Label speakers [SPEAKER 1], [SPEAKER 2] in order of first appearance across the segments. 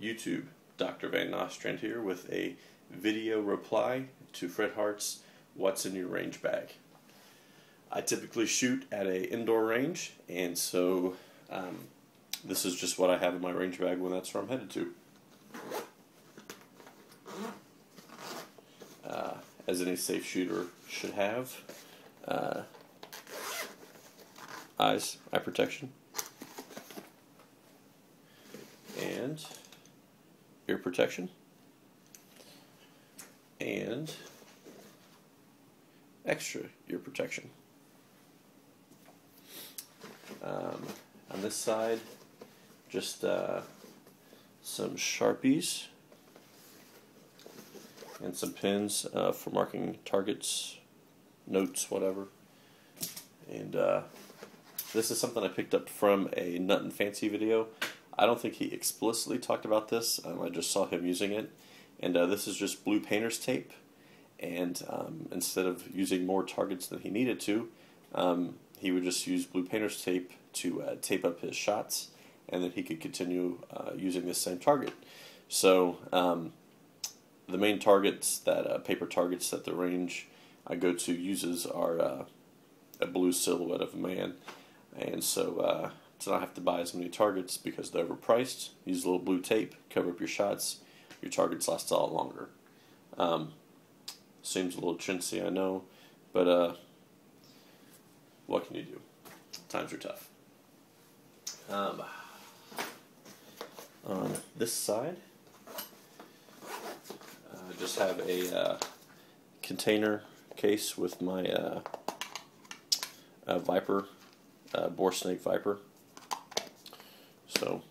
[SPEAKER 1] YouTube, Dr. Vann Nostrand here with a video reply to Fred Hart's What's in Your Range Bag. I typically shoot at a indoor range and so um, this is just what I have in my range bag when that's where I'm headed to. Uh, as any safe shooter should have. Uh, eyes, eye protection, and ear protection, and extra ear protection. Um, on this side, just uh, some Sharpies and some pins uh, for marking targets, notes, whatever. And uh, this is something I picked up from a Nutnfancy video. I don't think he explicitly talked about this. Um, I just saw him using it. And uh, this is just blue painter's tape. And um, instead of using more targets than he needed to, um, he would just use blue painter's tape to uh, tape up his shots. And then he could continue uh, using this same target. So um, the main targets that uh, paper targets that the range I go to uses are uh, a blue silhouette of a man, and so uh, to not have to buy as many targets because they're overpriced, use a little blue tape, cover up your shots. Your targets last a lot longer. Um, seems a little chintzy, I know, but uh, what can you do? Times are tough. Um, on this side I just have a uh, container case with my uh, uh, Viper, uh, Bore Snake Viper. So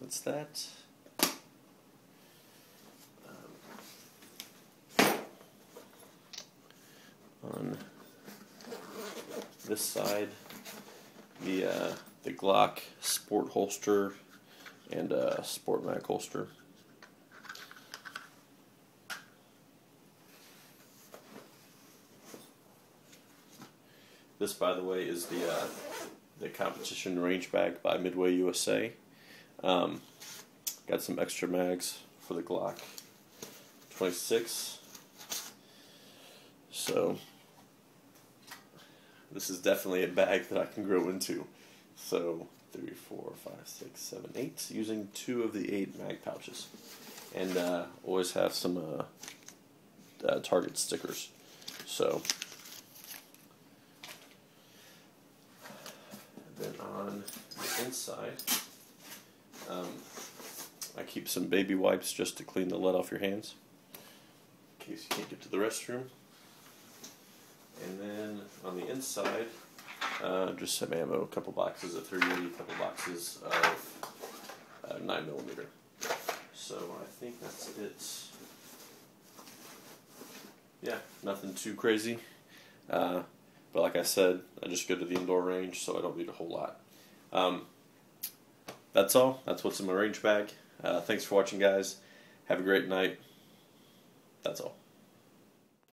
[SPEAKER 1] that's that. Um, on this side, the uh, the Glock Sport holster and uh, Sport Mag holster. This, by the way, is the uh, the competition range bag by Midway USA. Um, got some extra mags for the Glock 26. So this is definitely a bag that I can grow into. So three, four, five, six, seven, eight, using two of the eight mag pouches, and uh, always have some uh, uh, target stickers. So then on the inside, um, I keep some baby wipes just to clean the lead off your hands in case you can't get to the restroom. And then on the inside, uh, just some ammo, a couple boxes of 380, a couple boxes of uh, 9 millimeter. So I think that's it. Yeah, nothing too crazy. Uh, but like I said, I just go to the indoor range, so I don't need a whole lot. Um, that's all. That's what's in my range bag. Uh, thanks for watching, guys. Have a great night. That's all.